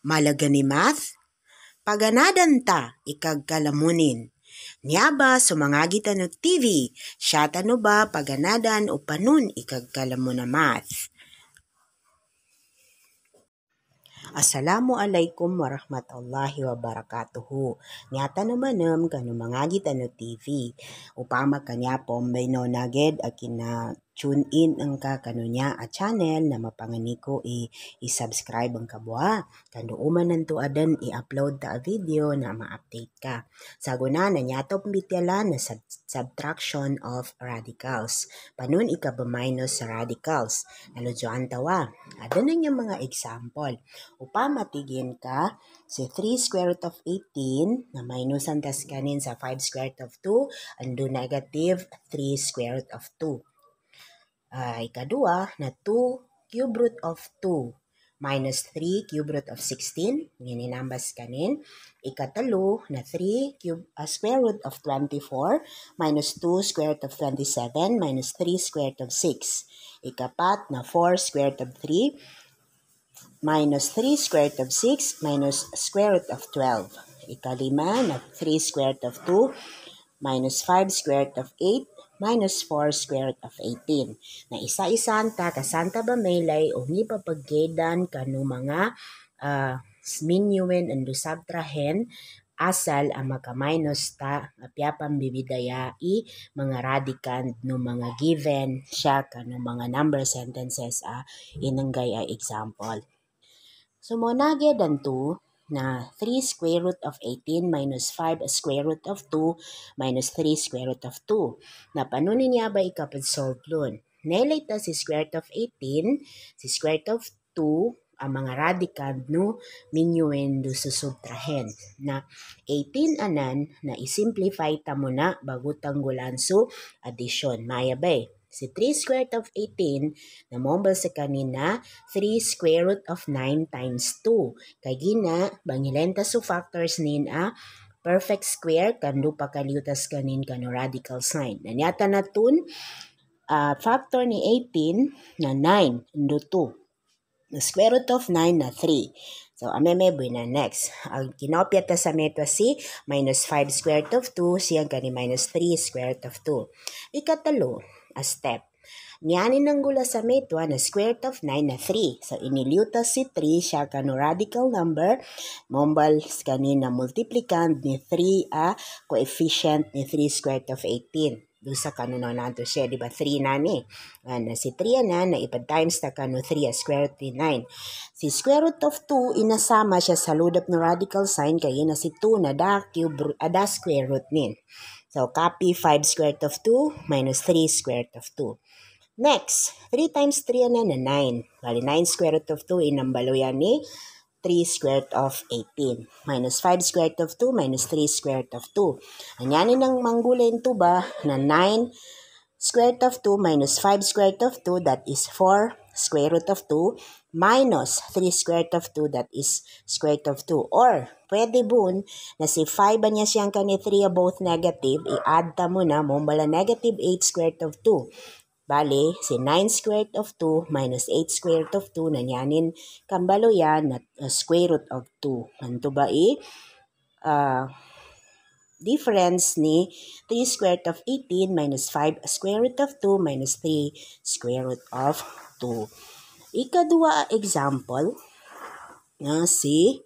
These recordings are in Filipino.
Malaga ni math? Paganadan ta, ikagkalamunin. Niyaba sumangagita no TV, siya ba paganadan o panun ikagkalamu na math. Assalamualaikum warahmatullahi wabarakatuhu. Nyata naman nam kanu mangagit ano TV. Upama kanya pombay no naged akina tune in ang ka kanunya a channel na mapanganiko i i-subscribe ang kabwa. Kando uman nanto adan i-upload ta video na ma-update ka. Saguna na nyatop bityala na sub subtraction of radicals. Panun ikaba minus sa radicals. Naludyoan tawa. Adan na yung mga example. Upama tigin ka si 3 square root of 18 na minus ang tas kanin sa 5 square root of 2 and do negative 3 square root of 2 uh, ikadua na 2 cube root of 2 minus 3 cube root of 16. Gininambas kanin. Ikatalo na 3 cube, uh, square root of 24 minus 2 square root of 27 minus 3 square root of 6. Ikapat na 4 square root of 3 minus 3 square root of 6 minus square root of 12. Ikalima na 3 square root of 2 minus 5 square root of 8 minus 4 square root of 18. Na isa-isanta, kasanta ba maylay o ni papaggedan kanu mga uh, minuwen and subtrahen asal ang maka-minus ta apya pambibidayai mga radicand no mga given siya kanu mga number sentences a uh, inanggay a example. So mo nagyadan to na 3 square root of 18 minus 5 square root of 2 minus 3 square root of 2. Na panunin niya ba ikapag-solve lun? Nelay ta si square root of 18, si square root of 2, ang mga radicand no minuendo susubtrahen na 18 anan na isimplify ta mo na bago tanggulan so addition maya bay Si 3 square root of 18, namombal sa kanina, 3 square root of 9 times 2. Kay gina, bangilenta so factors nin a perfect square kando pa kalyutas kanin kano radical sign. Nanyata na tun, uh, factor ni 18 na 9, ndo 2. The square root of 9 na 3. So, amemeboy na next. Ang kinopya ta sa metwa si minus 5 square root of 2, siyang kani minus 3 square root of 2. Ikatalo, a step. Niyanin ng gula sa metwa na square root of 9 na 3. So, inilutas si 3 siya kano radical number. Mombal kanina multiplicand ni 3 a coefficient ni 3 square root of 18 do sa kano na nato siya, di ba? 3 na ni. Ano, si 3 na, na ipad times ta kano 3 a square root ni 9. Si square root of 2, inasama siya sa load up na radical sign, kaya na si 2 na da cube, ada square root ni. So, copy 5 square root of 2 minus 3 square root of 2. Next, 3 times 3 na na 9. Bali, 9 square root of 2, inambalo yan ni 3 square root of 18. Minus 5 square root of 2 minus 3 square root of 2. Anyanin ng manggulin to ba na 9 square root of 2 minus 5 square root of 2 that is 4 square root of 2 minus 3 square root of 2 that is square root of 2. Or, pwede bun na si 5 ba niya siyang kani 3 both negative, i-add ta mo na mo bala negative 8 square root of 2. Bale, si 9 square root of 2 minus 8 square root of 2 nanyanin kambalo yan na uh, square root of 2. Anto ba i? Uh, difference ni 3 square root of 18 minus 5 square root of 2 minus 3 square root of 2. Ikadua example na si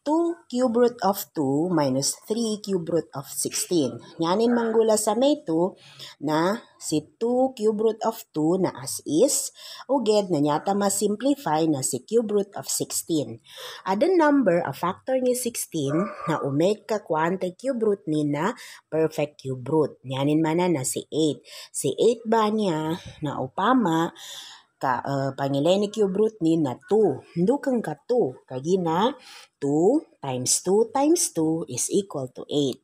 2 cube root of 2 minus 3 cube root of 16. Yanin manggula sa may 2 na si 2 cube root of 2 na as is o get na nyata ma-simplify na si cube root of 16. Ada number, a factor ni 16 na umake ka kwante cube root ni na perfect cube root. Yanin man na si 8. Si 8 ba niya na upama ka uh, pangilay ni cube root ni na 2. Hindu kang ka 2. Kagi na 2 times 2 times 2 is equal to 8.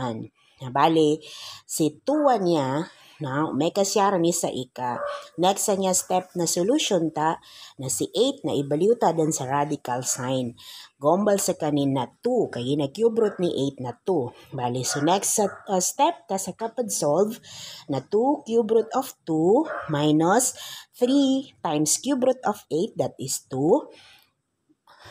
An, bali, si 2 niya na may kasyara ni sa ika. Next sa niya step na solution ta na si 8 na ibaliw ta din sa radical sign. Gombal sa kanin na 2 kay na cube root ni 8 na 2. Bali so next sa, uh, step ta sa kapag solve na 2 cube root of 2 minus 3 times cube root of 8 that is 2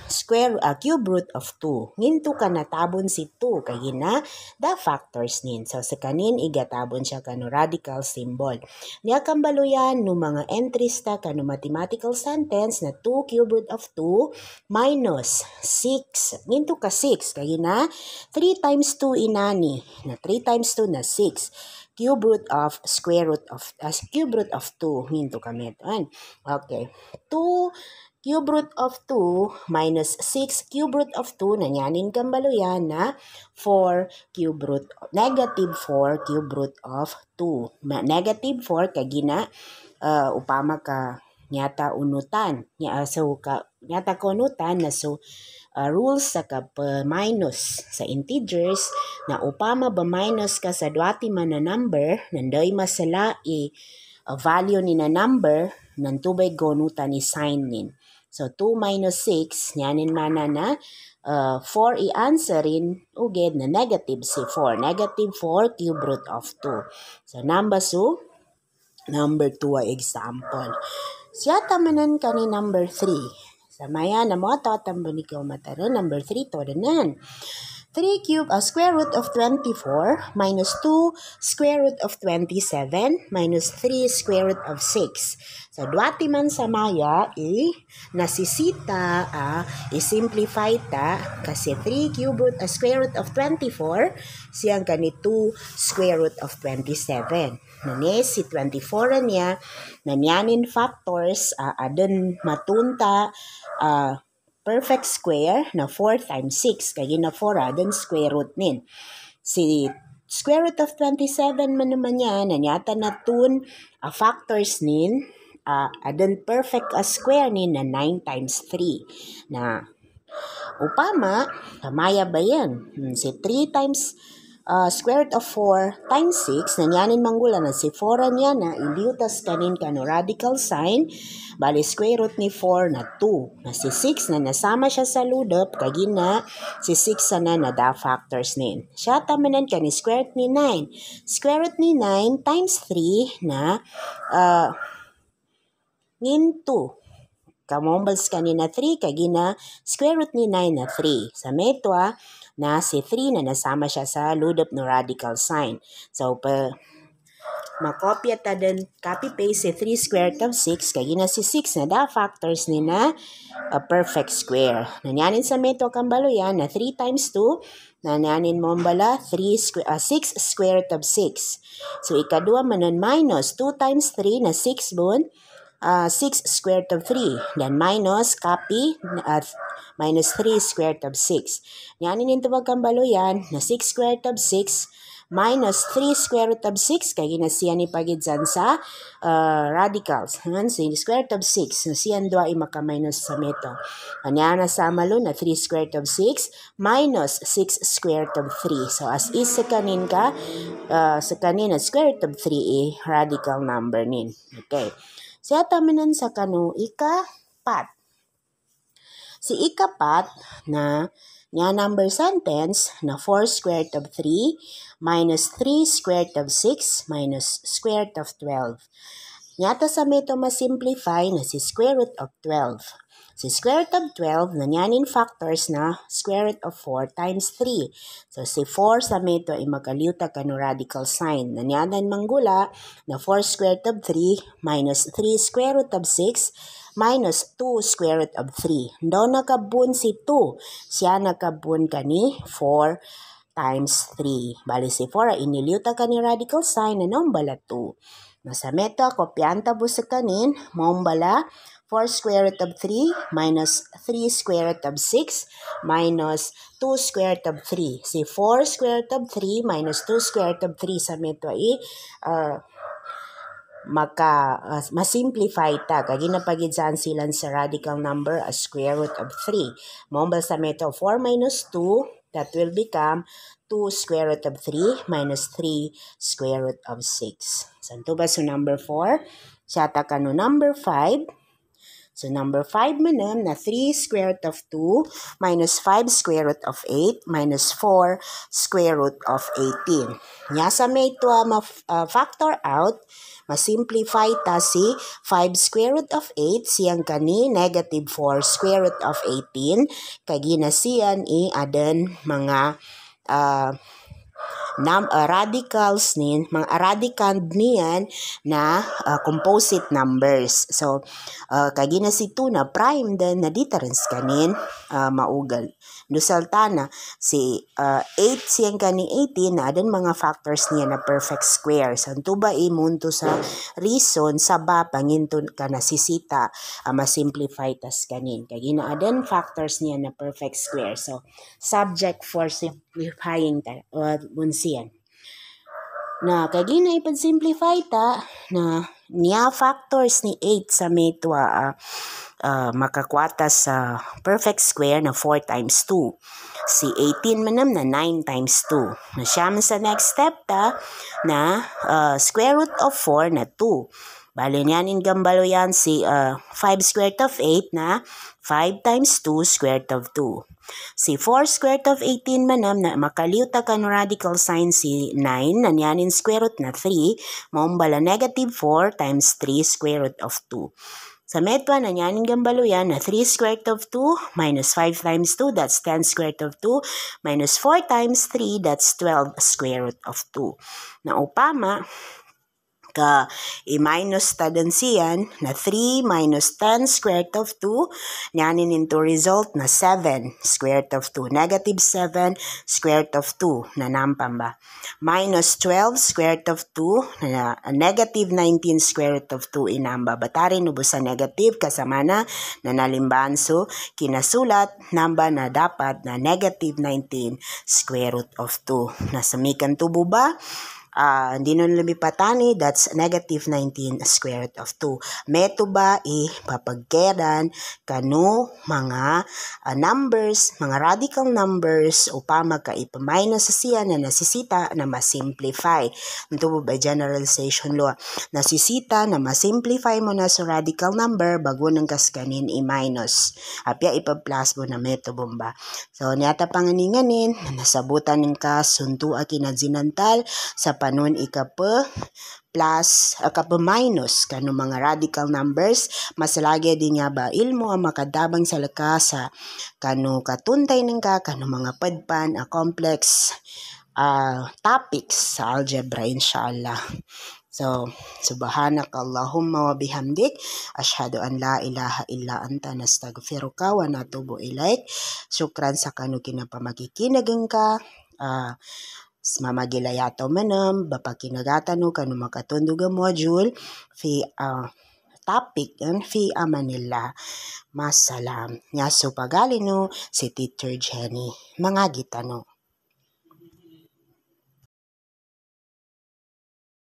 square uh, cube root of 2. Nginto ka natabon si 2 kay na the factors nin. So sa kanin igatabon siya kano radical symbol. Niya kambaluyan no mga entries ta kano mathematical sentence na 2 cube root of 2 minus 6. Nginto ka 6 kay na 3 times 2 inani na 3 times 2 na 6 cube root of square root of uh, cube root of 2 nginto kami ito. Okay. 2 cube root of 2 minus 6 cube root of 2, nanyanin kang baluyan na 4 cube root, negative 4 cube root of 2. Negative 4 kagina uh, upama ka nyata unutan. Nya, so, ka, nyata ka unutan na so uh, rules sa ka minus sa integers na upama ba minus ka sa duati man na number nandoy masala i uh, value ni na number nan tubay gonutan ni sign nin. So, 2 minus 6, yanin mana na uh, 4 i-answerin uged na negative si 4. Negative 4 cube root of 2. So, number 2, number 2 example. Siya tamanan ka ni number 3. Sa maya na mo ito, tambo ni matara. Number 3 to nan. 3 cube, uh, square root of 24 minus 2 square root of 27 minus 3 square root of 6. So, duwati man sa maya, eh, nasisita, ah, i-simplify ta, kasi 3 cube root, uh, square root of 24, siyang kani 2 square root of 27. Nani, si 24 niya, nanyanin factors, uh, adon matunta, uh, perfect square na 4 times 6. Kaya na 4 ah, then square root nin. Si square root of 27 man naman yan, nanyata na tun uh, factors nin, uh, adon perfect a square nin na 9 times 3. Na upama, kamaya ba yan? Hmm, si 3 times uh, square root of 4 times 6, nanyanin manggula na si 4 niya na iliutas kanin ka no radical sign, bali square root ni 4 na 2. Na si 6 na nasama siya sa ludop, kagina si 6 na na da factors nin. Siya tamanan ka ni square root ni 9. Square root ni 9 times 3 na uh, nin 2 kamombals kanina 3 kagina square root ni 9 na 3. Sa metwa, na si 3 na nasama siya sa load no radical sign. So, pa, makopya ta din, copy-paste si 3 square of 6, kaya na si 6 na da factors ni na a perfect square. Nanyanin sa meto kang yan na 3 times 2, nanyanin mo bala 3 square, uh, 6 square of 6. So, ikadua manon minus 2 times 3 na 6 bon, uh, 6 square root of 3. Then minus, copy, uh, minus 3 square root of 6. Yan ininto magkambalo yan, na 6 square root of 6 minus 3 square root of 6 kay ginasiya ni pagidsan sa uh, radicals. Ngayon, so, square root of 6. Nasiyan doa ay maka-minus sa meto. Kanya na sa malo na 3 square root of 6 minus 6 square root of 3. So, as is sa kanin ka, uh, sa kanin na square root of 3 a radical number nin. Okay. Siya tamanan sa kanu ikapat. Si ikapat na niya number sentence na 4 squared of 3 minus 3 squared of 6 minus squared of 12. Nyata sa meto ma-simplify na si square root of 12. Si square root of 12, nanyanin factors na square root of 4 times 3. So, si 4 sa meto ay magaliuta ka no radical sign. Nanyanan manggula na 4 square root of 3 minus 3 square root of 6 minus 2 square root of 3. Do nakabun si 2. Siya nakabun ka ni 4 times 3. Bali si 4 iniliuta ka ni radical sign na nombala 2. Nasa meto, kopyan tabo sa kanin, mombala 4 square root of 3 minus 3 square root of 6 minus 2 square root of 3. Si 4 square root of 3 minus 2 square root of 3 sa meto ay uh, maka uh, masimplify ta. Kagi na pagidsan silan sa radical number as square root of 3 mombal sa meto 4 minus 2 that will become 2 square root of 3 minus 3 square root of 6 santo ba so number 4 siya ta kano number 5 So number 5 manam na 3 square root of 2 minus 5 square root of 8 minus 4 square root of 18. Nya sa may tuwa ma uh, factor out, ma-simplify ta si 5 square root of 8 siyang kani negative 4 square root of 18 kay ginasiyan i adan mga uh, num uh, radicals nin mga radicand niyan na uh, composite numbers. So uh, kagi na si 2 na prime then na difference kanin uh, maugal Nusaltana si uh, 8 siyang kani 18 na adan mga factors niya na perfect square. So tuba imunto sa reason sa ba panginto ka na sisita uh, ma-simplify tas kanin. Kay ginaadan factors niya na perfect square. So subject for simplifying ta uh, bunsiyan na kay gina ipag-simplify ta na niya factors ni 8 sa metwa uh, uh, makakwata sa perfect square na 4 times 2. Si 18 manam na 9 times 2. Na siya sa next step ta na uh, square root of 4 na 2. Bale niyan in gambalo yan si uh, 5 square root of 8 na 5 times 2 square root of 2. Si 4 square root of 18 manam na makaliuta ka no radical sign si 9 na niyanin square root na 3 maumbala negative 4 times 3 square root of 2. Sa metwa na niyanin gambaluyan na 3 square root of 2 minus 5 times 2 that's 10 square root of 2 minus 4 times 3 that's 12 square root of 2. Na upama ka. I-minus ta din siyan na 3 minus 10 square root of 2 nyanin into result na 7 square root of 2 negative 7 square root of 2 na nampam ba? Minus 12 square root of 2 na negative 19 square root of 2 inamba. Batari ubos sa negative kasama na na nalimban so kinasulat namba na dapat na negative 19 square root of 2 nasa mikan tubo ba uh, hindi nun lumipatani, that's negative 19 square root of 2. Meto ba ipapagkeran kano mga uh, numbers, mga radical numbers upama ka ipaminus sa siya na nasisita na masimplify. Ito ba generalization law? Nasisita na masimplify mo na sa radical number bago ng kaskanin i-minus. Apya ipa-plus mo na meto bomba. So, niyata panganinganin, nasabutan ng ka suntua kinazinantal sa panon ikapa plus akapa minus kano mga radical numbers masalagi din nga ba ilmo ang makadabang sa lakasa kano katuntay ng ka kano mga padpan a complex uh, topics sa algebra inshallah So, subhanak Allahumma wa bihamdik. Ashhadu an la ilaha illa anta nastaghfiruka wa natubu ilaik. Syukran sa kanu kinapamagikinagin ka. Uh, mamagilayato manam bapakinagatan kanu makatundog ang module fi uh, topic yan fi amanila masalam. Nya so pagalino si teacher Jenny. Mga gitano